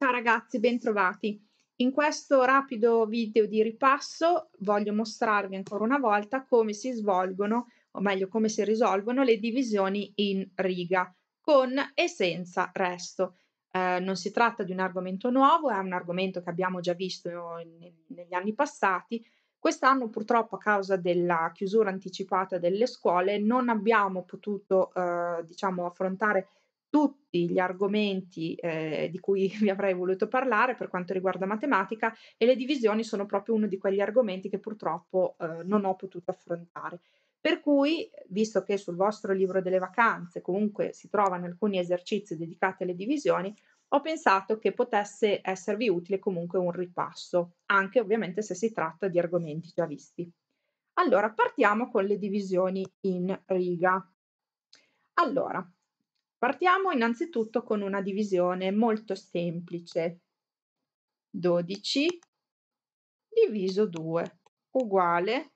Ciao ragazzi, bentrovati. In questo rapido video di ripasso voglio mostrarvi ancora una volta come si svolgono, o meglio come si risolvono le divisioni in riga, con e senza resto. Eh, non si tratta di un argomento nuovo, è un argomento che abbiamo già visto in, negli anni passati. Quest'anno purtroppo a causa della chiusura anticipata delle scuole non abbiamo potuto eh, diciamo, affrontare tutti gli argomenti eh, di cui vi avrei voluto parlare per quanto riguarda matematica e le divisioni sono proprio uno di quegli argomenti che purtroppo eh, non ho potuto affrontare. Per cui, visto che sul vostro libro delle vacanze comunque si trovano alcuni esercizi dedicati alle divisioni, ho pensato che potesse esservi utile comunque un ripasso, anche ovviamente se si tratta di argomenti già visti. Allora, partiamo con le divisioni in riga. Allora, Partiamo innanzitutto con una divisione molto semplice. 12 diviso 2 uguale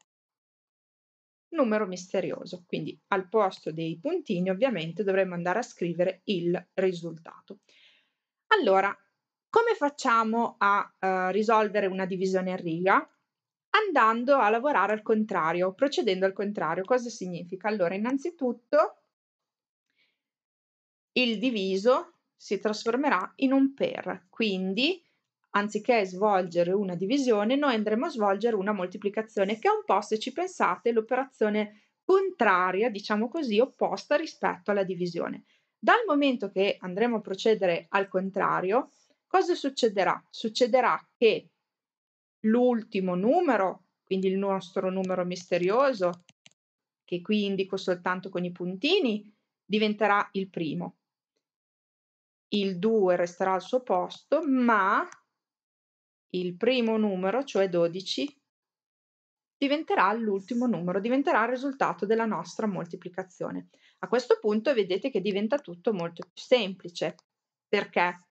numero misterioso. Quindi al posto dei puntini ovviamente dovremmo andare a scrivere il risultato. Allora, come facciamo a uh, risolvere una divisione a riga? Andando a lavorare al contrario, procedendo al contrario. Cosa significa? Allora, innanzitutto il diviso si trasformerà in un per, quindi anziché svolgere una divisione noi andremo a svolgere una moltiplicazione che è un po' se ci pensate l'operazione contraria, diciamo così, opposta rispetto alla divisione. Dal momento che andremo a procedere al contrario, cosa succederà? Succederà che l'ultimo numero, quindi il nostro numero misterioso, che qui indico soltanto con i puntini, diventerà il primo il 2 resterà al suo posto, ma il primo numero, cioè 12, diventerà l'ultimo numero, diventerà il risultato della nostra moltiplicazione. A questo punto vedete che diventa tutto molto più semplice. Perché?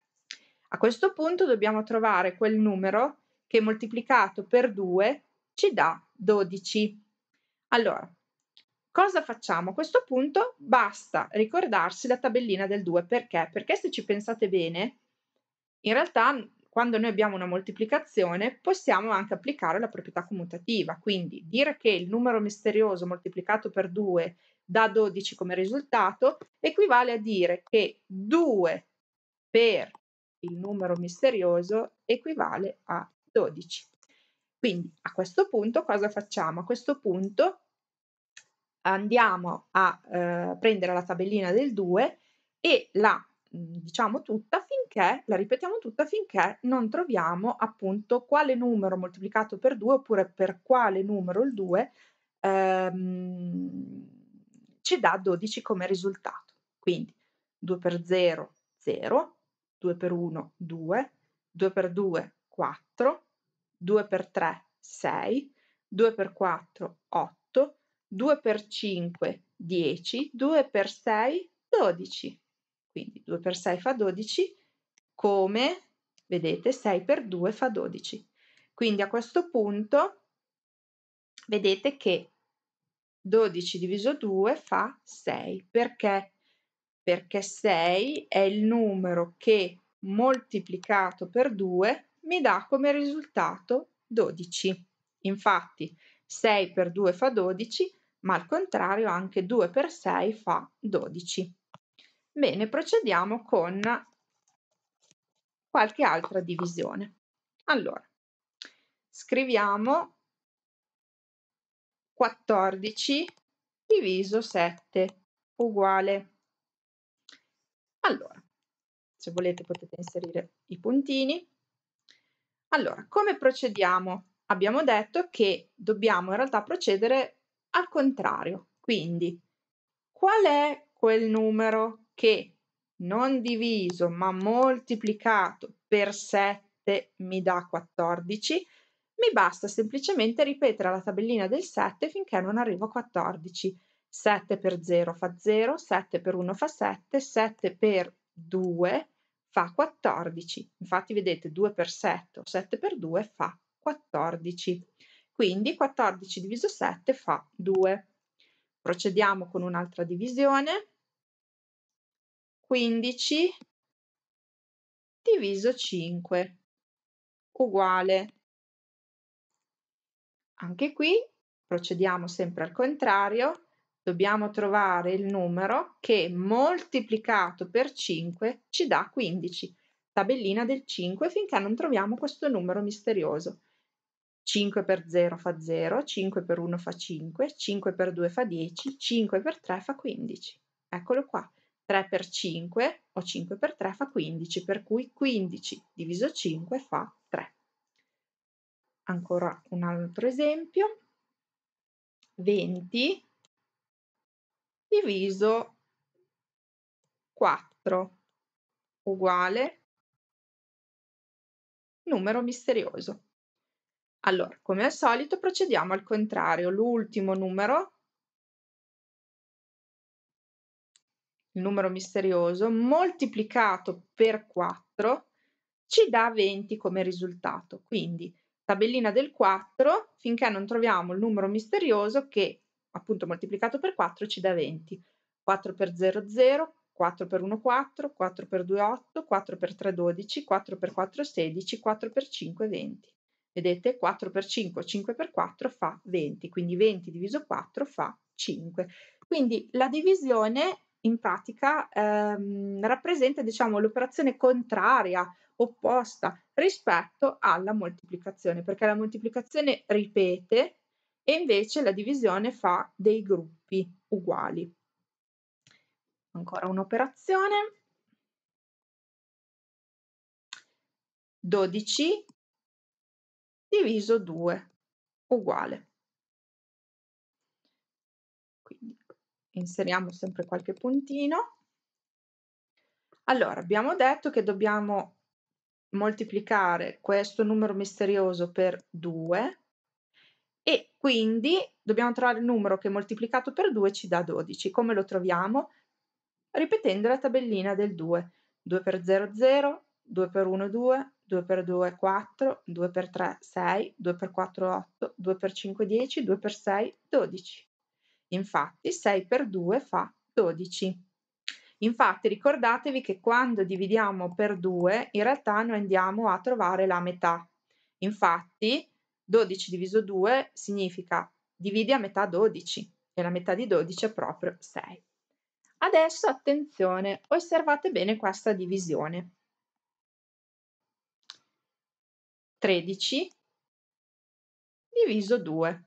A questo punto dobbiamo trovare quel numero che moltiplicato per 2 ci dà 12. Allora, Cosa facciamo? A questo punto basta ricordarsi la tabellina del 2. Perché? Perché se ci pensate bene, in realtà quando noi abbiamo una moltiplicazione possiamo anche applicare la proprietà commutativa. Quindi dire che il numero misterioso moltiplicato per 2 dà 12 come risultato equivale a dire che 2 per il numero misterioso equivale a 12. Quindi a questo punto cosa facciamo? A questo punto andiamo a eh, prendere la tabellina del 2 e la mhmm, diciamo tutta finché, la ripetiamo tutta finché non troviamo appunto quale numero moltiplicato per 2 oppure per quale numero il 2 ehm, ci dà 12 come risultato. Quindi 2 per 0, 0, 2 per 1, 2, 2 per 2, 4, 2 per 3, 6, 2 per 4, 8, 2 per 5 10, 2 per 6 12. Quindi 2 per 6 fa 12, come vedete 6 per 2 fa 12. Quindi a questo punto vedete che 12 diviso 2 fa 6. Perché? Perché 6 è il numero che moltiplicato per 2 mi dà come risultato 12. Infatti 6 per 2 fa 12, ma al contrario anche 2 per 6 fa 12. Bene, procediamo con qualche altra divisione. Allora, scriviamo 14 diviso 7 uguale. Allora, se volete potete inserire i puntini. Allora, come procediamo? Abbiamo detto che dobbiamo in realtà procedere al contrario. Quindi, qual è quel numero che non diviso ma moltiplicato per 7 mi dà 14? Mi basta semplicemente ripetere la tabellina del 7 finché non arrivo a 14. 7 per 0 fa 0, 7 per 1 fa 7, 7 per 2 fa 14. Infatti vedete 2 per 7 o 7 per 2 fa 14. Quindi 14 diviso 7 fa 2. Procediamo con un'altra divisione. 15 diviso 5 uguale. Anche qui procediamo sempre al contrario, dobbiamo trovare il numero che moltiplicato per 5 ci dà 15. Tabellina del 5 finché non troviamo questo numero misterioso. 5 per 0 fa 0, 5 per 1 fa 5, 5 per 2 fa 10, 5 per 3 fa 15. Eccolo qua. 3 per 5 o 5 per 3 fa 15, per cui 15 diviso 5 fa 3. Ancora un altro esempio. 20 diviso 4 uguale numero misterioso. Allora, come al solito procediamo al contrario. L'ultimo numero, il numero misterioso, moltiplicato per 4 ci dà 20 come risultato. Quindi tabellina del 4 finché non troviamo il numero misterioso che appunto moltiplicato per 4 ci dà 20. 4 per 0 0, 4 per 1 4, 4 per 2 8, 4 per 3 12, 4 per 4 16, 4 per 5 20. Vedete 4 per 5, 5 per 4 fa 20, quindi 20 diviso 4 fa 5. Quindi la divisione in pratica ehm, rappresenta diciamo, l'operazione contraria, opposta rispetto alla moltiplicazione, perché la moltiplicazione ripete e invece la divisione fa dei gruppi uguali. Ancora un'operazione. 12 diviso 2 uguale. Quindi inseriamo sempre qualche puntino. Allora, abbiamo detto che dobbiamo moltiplicare questo numero misterioso per 2 e quindi dobbiamo trovare il numero che moltiplicato per 2 ci dà 12. Come lo troviamo? Ripetendo la tabellina del 2. 2 per 0 0, 2 per 1 2, 2 per 2 4, 2 per 3 6, 2 per 4 8, 2 per 5 10, 2 per 6 12. Infatti 6 per 2 fa 12. Infatti ricordatevi che quando dividiamo per 2 in realtà noi andiamo a trovare la metà. Infatti 12 diviso 2 significa dividi a metà 12 e la metà di 12 è proprio 6. Adesso attenzione, osservate bene questa divisione. 13 diviso 2.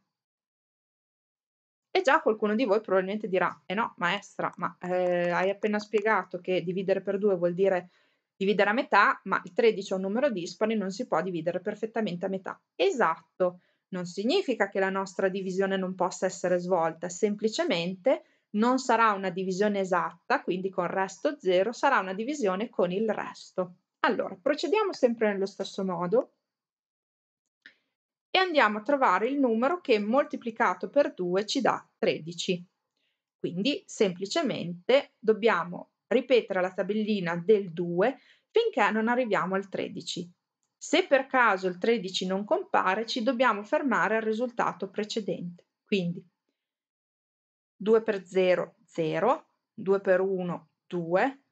E già qualcuno di voi probabilmente dirà, eh no, maestra, ma eh, hai appena spiegato che dividere per 2 vuol dire dividere a metà, ma il 13 è un numero dispari, non si può dividere perfettamente a metà. Esatto, non significa che la nostra divisione non possa essere svolta, semplicemente non sarà una divisione esatta, quindi con resto 0, sarà una divisione con il resto. Allora, procediamo sempre nello stesso modo e andiamo a trovare il numero che moltiplicato per 2 ci dà 13. Quindi semplicemente dobbiamo ripetere la tabellina del 2 finché non arriviamo al 13. Se per caso il 13 non compare, ci dobbiamo fermare al risultato precedente. Quindi 2 per 0, 0, 2 per 1, 2,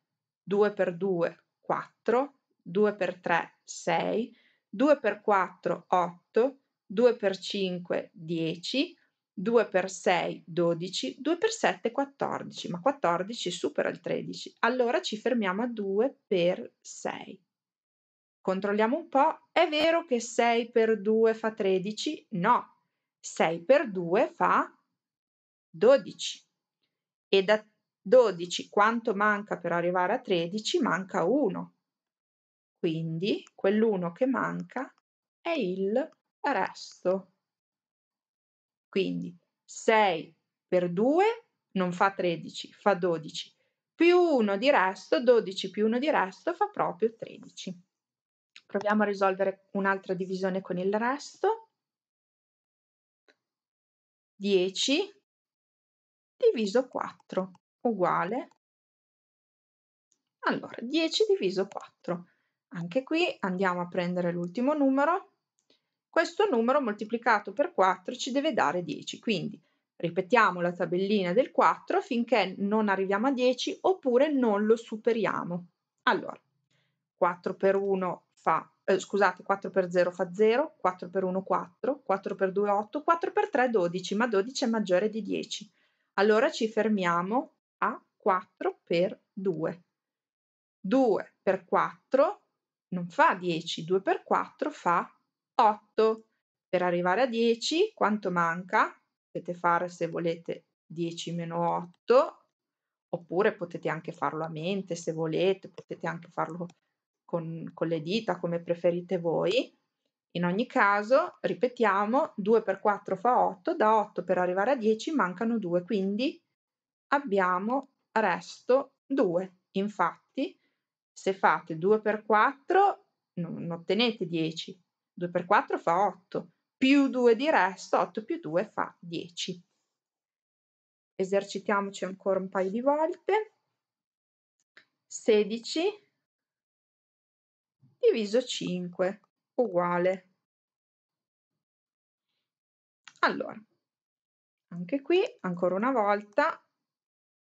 2 per 2, 4, 2 per 3, 6, 2 per 4, 8, 2 per 5, 10, 2 per 6, 12, 2 per 7, 14, ma 14 supera il 13. Allora ci fermiamo a 2 per 6. Controlliamo un po', è vero che 6 per 2 fa 13? No, 6 per 2 fa 12. E da 12 quanto manca per arrivare a 13? Manca 1. Quindi quell'1 che manca è il resto. Quindi 6 per 2 non fa 13, fa 12. Più 1 di resto, 12 più 1 di resto fa proprio 13. Proviamo a risolvere un'altra divisione con il resto. 10 diviso 4 uguale. Allora, 10 diviso 4. Anche qui andiamo a prendere l'ultimo numero questo numero moltiplicato per 4 ci deve dare 10, quindi ripetiamo la tabellina del 4 finché non arriviamo a 10 oppure non lo superiamo. Allora, 4 per 1 fa, eh, scusate, 4 per 0 fa 0, 4 per 1 4, 4 per 2 8, 4 per 3 12, ma 12 è maggiore di 10. Allora ci fermiamo a 4 per 2. 2 per 4 non fa 10, 2 per 4 fa 8. Per arrivare a 10 quanto manca? Potete fare se volete 10 meno 8, oppure potete anche farlo a mente se volete, potete anche farlo con, con le dita come preferite voi. In ogni caso, ripetiamo, 2 per 4 fa 8, da 8 per arrivare a 10 mancano 2, quindi abbiamo resto 2. Infatti, se fate 2 per 4 non ottenete 10, 2 per 4 fa 8, più 2 di resto, 8 più 2 fa 10. Esercitiamoci ancora un paio di volte. 16 diviso 5 uguale. Allora, anche qui, ancora una volta,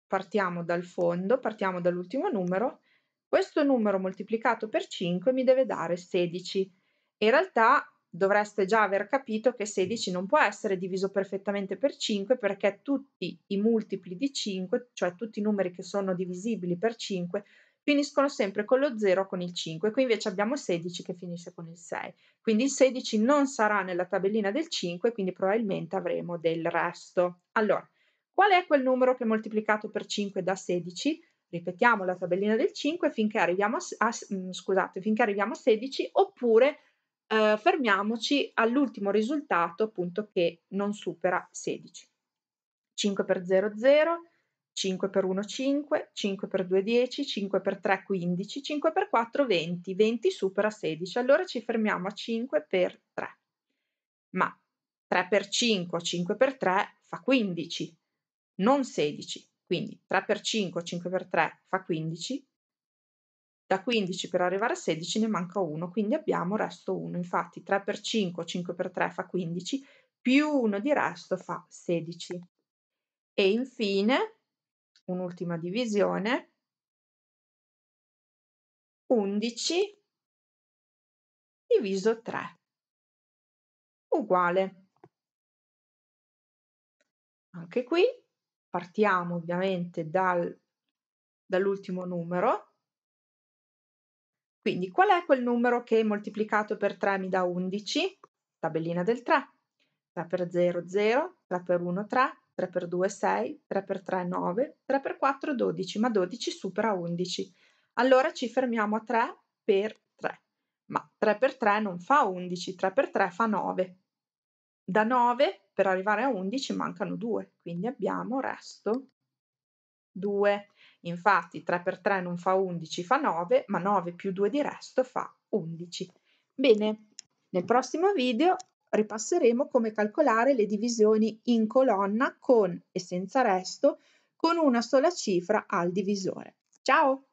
partiamo dal fondo, partiamo dall'ultimo numero. Questo numero moltiplicato per 5 mi deve dare 16. In realtà dovreste già aver capito che 16 non può essere diviso perfettamente per 5 perché tutti i multipli di 5, cioè tutti i numeri che sono divisibili per 5, finiscono sempre con lo 0 o con il 5. Qui invece abbiamo 16 che finisce con il 6. Quindi il 16 non sarà nella tabellina del 5, quindi probabilmente avremo del resto. Allora, qual è quel numero che moltiplicato per 5 dà 16? Ripetiamo la tabellina del 5 finché arriviamo a, a, mm, scusate, finché arriviamo a 16 oppure eh, fermiamoci all'ultimo risultato appunto che non supera 16. 5 per 0 0, 5 per 1 5, 5 per 2 10, 5 per 3 15, 5 per 4 20, 20 supera 16, allora ci fermiamo a 5 per 3. Ma 3 per 5, 5 per 3 fa 15, non 16, quindi 3 per 5, 5 per 3 fa 15, da 15 per arrivare a 16 ne manca 1, quindi abbiamo resto 1. Infatti 3 per 5, 5 per 3 fa 15, più 1 di resto fa 16. E infine, un'ultima divisione, 11 diviso 3, uguale. Anche qui partiamo ovviamente dal, dall'ultimo numero, quindi qual è quel numero che moltiplicato per 3 mi dà 11? Tabellina del 3. 3 per 0 0, 3 per 1 3, 3 per 2 6, 3 per 3 9, 3 per 4 12, ma 12 supera 11. Allora ci fermiamo a 3 per 3. Ma 3 per 3 non fa 11, 3 per 3 fa 9. Da 9 per arrivare a 11 mancano 2, quindi abbiamo resto 2. Infatti 3 per 3 non fa 11, fa 9, ma 9 più 2 di resto fa 11. Bene, nel prossimo video ripasseremo come calcolare le divisioni in colonna con e senza resto con una sola cifra al divisore. Ciao!